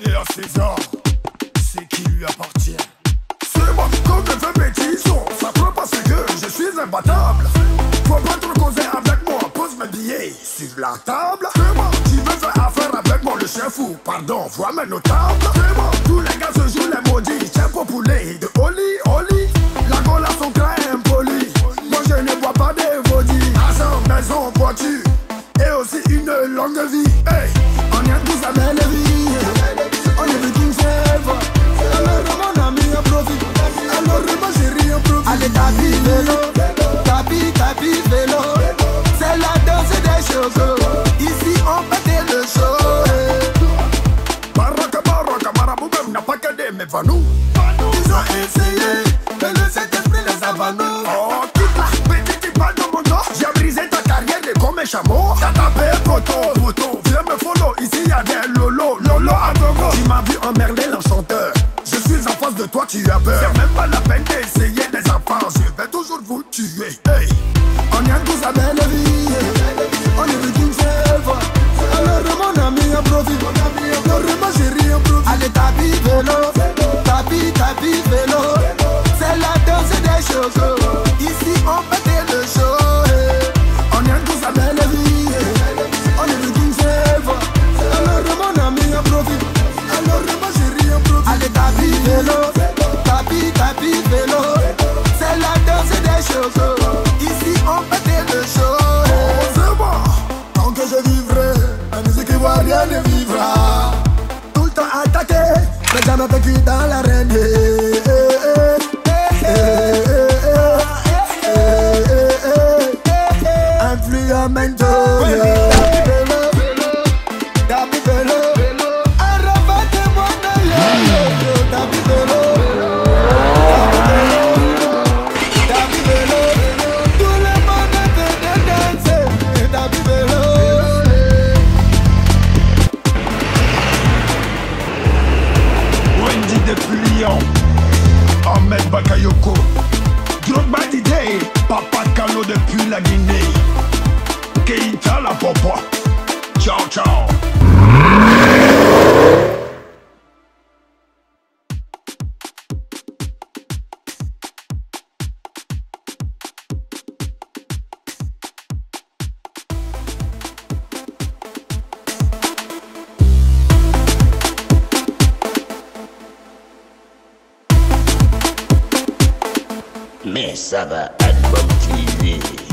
donner à César c'est qui lui appartient. C'est moi quand je fais bêtise, ça peut passer que je suis imbattable. Faut pas trop causer avec moi, pose mes billets sur la table. C'est moi qui veux faire affaire avec moi, le chef ou pardon, vois mes notables. C'est moi, tous les gars se jouent les maudits, chef populaire de Oli Oli. La gueule à son grain impoli, moi je ne vois pas des maudits. Argent, maison, voiture, et aussi une longue vie. Marabout, même n'a pas qu'à mes vanous. Ils ont essayé, mais le Saint-Esprit les a Oh, quitte la petite qui parle dans mon dos. J'ai brisé ta carrière de comme un chameau. T'as tapé poteau, poteau. Viens me follow, ici y'a des lolo, lolo à gogo. Tu m'as vu emmerder l'enchanteur. Je suis en face de toi, tu as peur. C'est même pas la peine d'essayer Ahmed Bakayoko, Drogba Didé, Papa Kalo depuis la Guinée, Keita la Popo, ciao ciao. Mais ça va, Album TV.